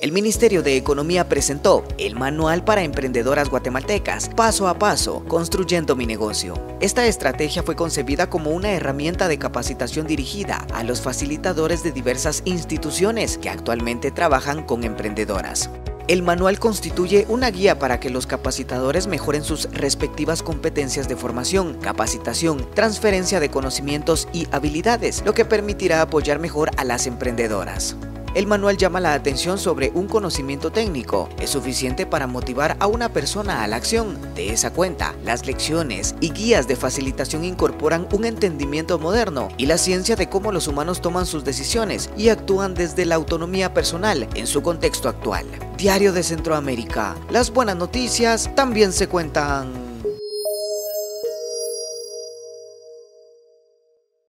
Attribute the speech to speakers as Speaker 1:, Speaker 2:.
Speaker 1: El Ministerio de Economía presentó el Manual para Emprendedoras Guatemaltecas, paso a paso, construyendo mi negocio. Esta estrategia fue concebida como una herramienta de capacitación dirigida a los facilitadores de diversas instituciones que actualmente trabajan con emprendedoras. El manual constituye una guía para que los capacitadores mejoren sus respectivas competencias de formación, capacitación, transferencia de conocimientos y habilidades, lo que permitirá apoyar mejor a las emprendedoras. El manual llama la atención sobre un conocimiento técnico. Es suficiente para motivar a una persona a la acción. De esa cuenta, las lecciones y guías de facilitación incorporan un entendimiento moderno y la ciencia de cómo los humanos toman sus decisiones y actúan desde la autonomía personal en su contexto actual. Diario de Centroamérica. Las buenas noticias también se cuentan.